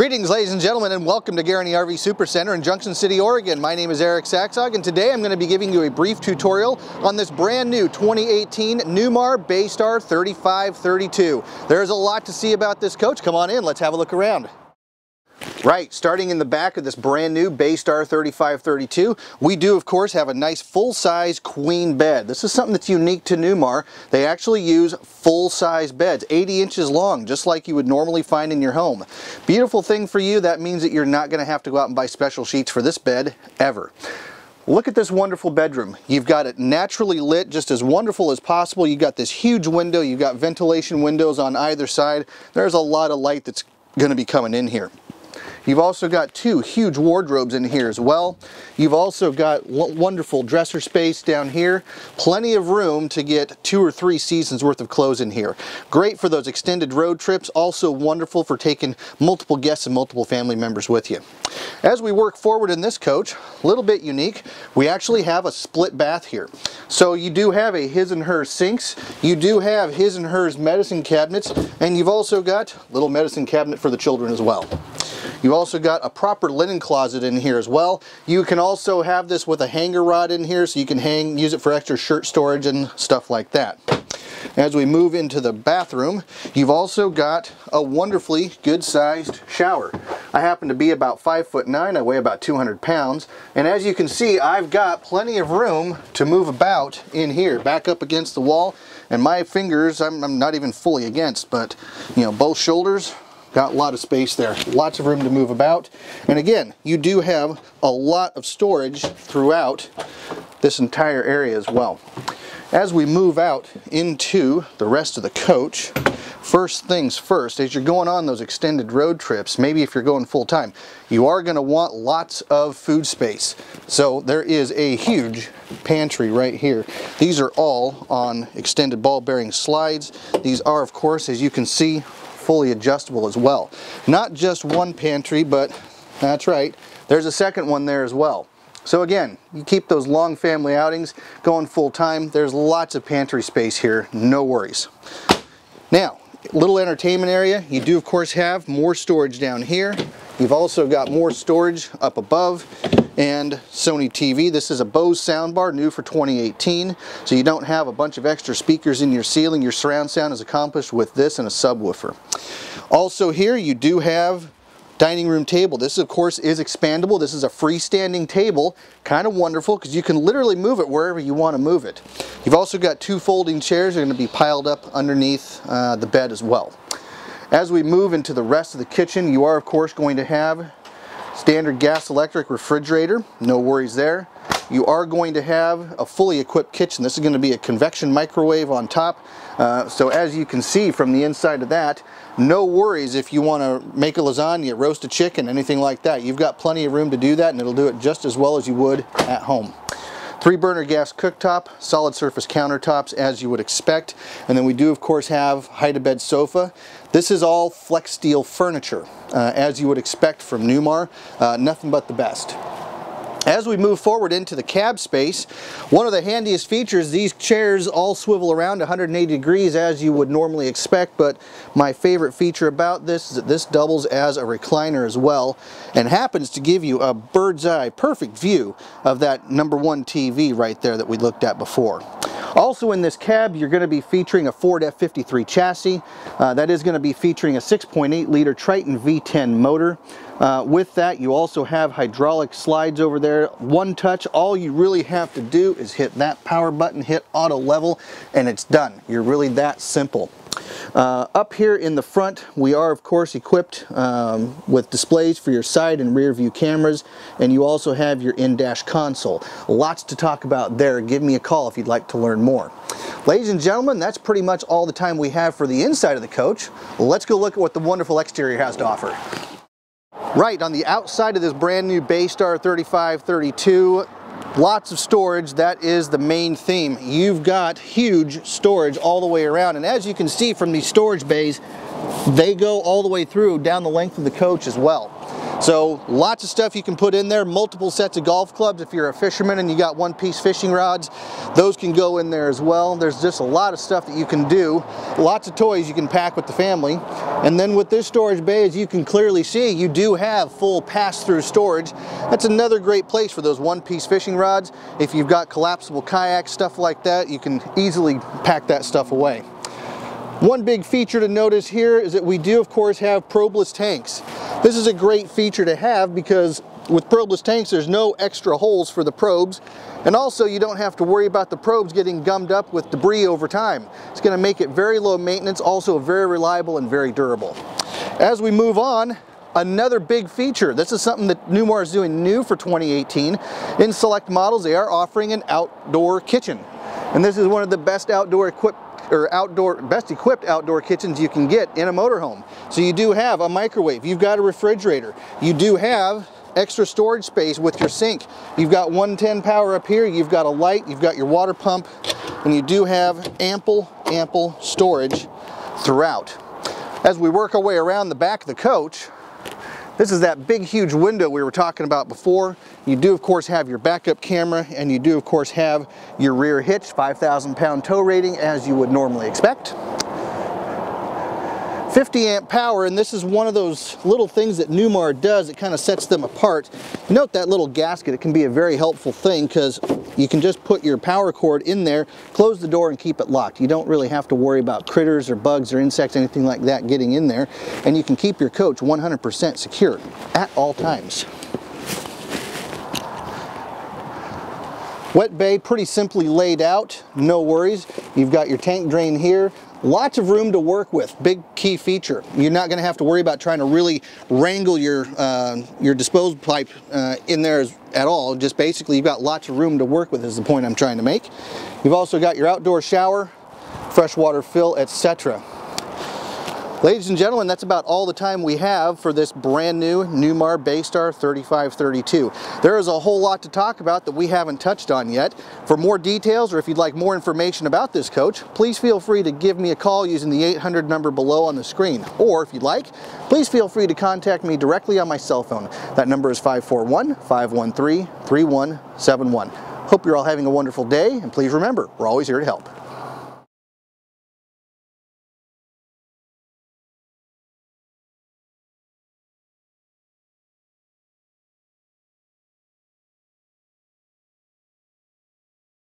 Greetings ladies and gentlemen and welcome to Guaranty RV Supercenter in Junction City, Oregon. My name is Eric Saxog and today I'm going to be giving you a brief tutorial on this brand new 2018 Newmar Bay Star 3532. There's a lot to see about this coach. Come on in, let's have a look around. Right, starting in the back of this brand new Bay Star 3532, we do of course have a nice full-size queen bed. This is something that's unique to Newmar. They actually use full-size beds, 80 inches long, just like you would normally find in your home. Beautiful thing for you, that means that you're not going to have to go out and buy special sheets for this bed, ever. Look at this wonderful bedroom. You've got it naturally lit, just as wonderful as possible. You've got this huge window, you've got ventilation windows on either side. There's a lot of light that's going to be coming in here. You've also got two huge wardrobes in here as well. You've also got wonderful dresser space down here. Plenty of room to get two or three seasons worth of clothes in here. Great for those extended road trips. Also wonderful for taking multiple guests and multiple family members with you. As we work forward in this coach, a little bit unique, we actually have a split bath here. So you do have a his and hers sinks, you do have his and hers medicine cabinets, and you've also got little medicine cabinet for the children as well. You also got a proper linen closet in here as well. You can also have this with a hanger rod in here so you can hang, use it for extra shirt storage and stuff like that. As we move into the bathroom, you've also got a wonderfully good sized shower. I happen to be about five foot nine, I weigh about 200 pounds, and as you can see, I've got plenty of room to move about in here, back up against the wall, and my fingers, I'm, I'm not even fully against, but you know, both shoulders, Got a lot of space there, lots of room to move about. And again, you do have a lot of storage throughout this entire area as well. As we move out into the rest of the coach, first things first, as you're going on those extended road trips, maybe if you're going full time, you are going to want lots of food space. So there is a huge pantry right here. These are all on extended ball bearing slides. These are, of course, as you can see, fully adjustable as well. Not just one pantry, but that's right, there's a second one there as well. So again, you keep those long family outings going full time. There's lots of pantry space here, no worries. Now, little entertainment area. You do of course have more storage down here. You've also got more storage up above and Sony TV. This is a Bose soundbar, new for 2018. So you don't have a bunch of extra speakers in your ceiling. Your surround sound is accomplished with this and a subwoofer. Also here you do have dining room table. This of course is expandable. This is a freestanding table, kind of wonderful because you can literally move it wherever you want to move it. You've also got two folding chairs that are going to be piled up underneath uh, the bed as well. As we move into the rest of the kitchen, you are of course going to have standard gas electric refrigerator, no worries there. You are going to have a fully equipped kitchen. This is going to be a convection microwave on top. Uh, so as you can see from the inside of that, no worries if you want to make a lasagna, roast a chicken, anything like that. You've got plenty of room to do that and it'll do it just as well as you would at home. Three burner gas cooktop, solid surface countertops as you would expect. And then we do of course have hide-a-bed sofa. This is all Flexsteel furniture uh, as you would expect from Newmar. Uh, nothing but the best. As we move forward into the cab space, one of the handiest features, these chairs all swivel around 180 degrees as you would normally expect, but my favorite feature about this is that this doubles as a recliner as well and happens to give you a bird's eye perfect view of that number one TV right there that we looked at before. Also in this cab, you're going to be featuring a Ford F53 chassis. Uh, that is going to be featuring a 6.8 liter Triton V10 motor. Uh, with that, you also have hydraulic slides over there. One touch, all you really have to do is hit that power button, hit auto level, and it's done. You're really that simple. Uh, up here in the front, we are of course equipped um, with displays for your side and rear view cameras, and you also have your in-dash console. Lots to talk about there. Give me a call if you'd like to learn more. Ladies and gentlemen, that's pretty much all the time we have for the inside of the coach. Let's go look at what the wonderful exterior has to offer. Right, on the outside of this brand new Bay Star 3532, lots of storage that is the main theme. You've got huge storage all the way around and as you can see from these storage bays they go all the way through down the length of the coach as well So lots of stuff you can put in there, multiple sets of golf clubs. If you're a fisherman and you got one piece fishing rods, those can go in there as well. There's just a lot of stuff that you can do. Lots of toys you can pack with the family. And then with this storage bay, as you can clearly see, you do have full pass-through storage. That's another great place for those one-piece fishing rods. If you've got collapsible kayaks, stuff like that, you can easily pack that stuff away. One big feature to notice here is that we do of course have probeless tanks. This is a great feature to have because with probeless tanks there's no extra holes for the probes and also you don't have to worry about the probes getting gummed up with debris over time. It's going to make it very low maintenance, also very reliable and very durable. As we move on, another big feature. This is something that Newmar is doing new for 2018. In select models, they are offering an outdoor kitchen. And this is one of the best outdoor equipped or outdoor, best equipped outdoor kitchens you can get in a motorhome. So you do have a microwave, you've got a refrigerator, you do have extra storage space with your sink. You've got 110 power up here, you've got a light, you've got your water pump, and you do have ample, ample storage throughout. As we work our way around the back of the coach, this is that big huge window we were talking about before. You do of course have your backup camera and you do of course have your rear hitch, 5,000 pound tow rating as you would normally expect. 50 amp power, and this is one of those little things that Newmar does it kind of sets them apart. Note that little gasket, it can be a very helpful thing because you can just put your power cord in there, close the door and keep it locked. You don't really have to worry about critters or bugs or insects, anything like that getting in there, and you can keep your coach 100% secure at all times. Wet bay pretty simply laid out, no worries. You've got your tank drain here, Lots of room to work with, big key feature. You're not gonna have to worry about trying to really wrangle your, uh, your disposal pipe uh, in there at all. Just basically you've got lots of room to work with is the point I'm trying to make. You've also got your outdoor shower, freshwater fill, etc. Ladies and gentlemen, that's about all the time we have for this brand new Newmar Bay Star 3532. There is a whole lot to talk about that we haven't touched on yet. For more details or if you'd like more information about this coach, please feel free to give me a call using the 800 number below on the screen. Or if you'd like, please feel free to contact me directly on my cell phone. That number is 541-513-3171. Hope you're all having a wonderful day, and please remember, we're always here to help.